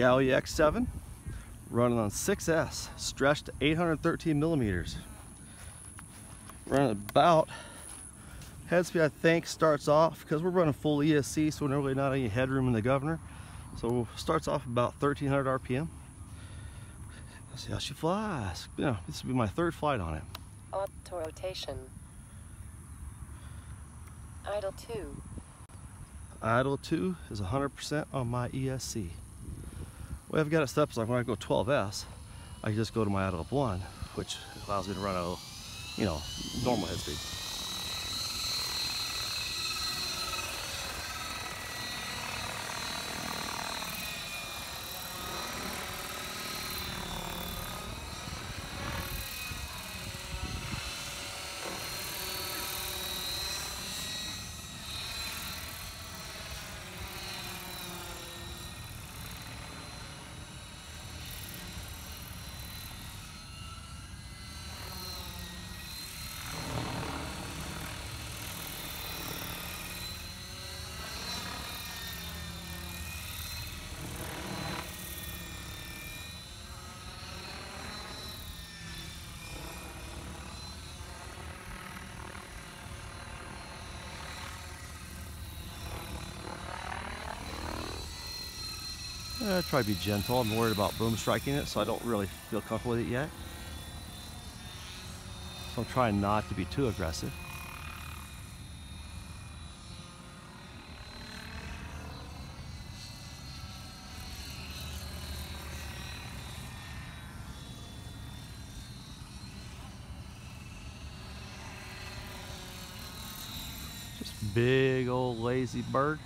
Gaui X7 running on 6S, stretched to 813 millimeters. Running about, head speed I think starts off, because we're running full ESC, so we're really not any headroom in the governor. So starts off about 1300 RPM. Let's see how she flies. You know, this will be my third flight on it. Auto rotation. Idle 2. Idle 2 is 100% on my ESC. Well, I've got it set up so when I go 12S, I can just go to my idle up 1, which allows me to run a, you know, normal head speed. Uh, try to be gentle. I'm worried about boom striking it, so I don't really feel comfortable with it yet. So I'm trying not to be too aggressive. Just big old lazy bird.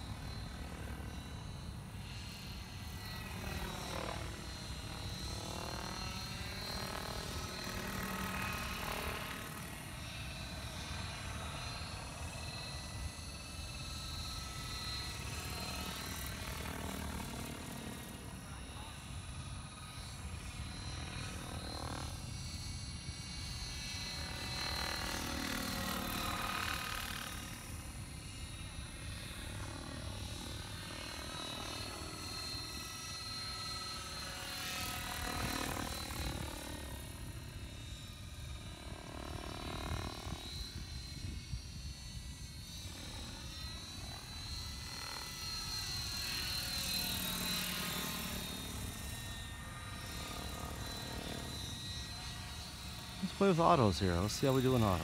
Let's play with autos here. Let's see how we do in auto.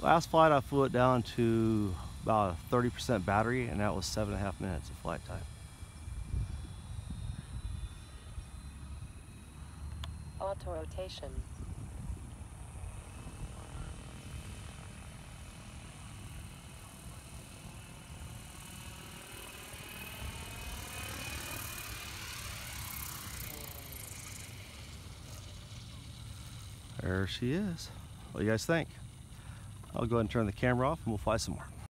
Last flight I flew it down to about a 30% battery and that was seven and a half minutes of flight time. Auto rotation. There she is. What do you guys think? I'll go ahead and turn the camera off and we'll fly some more.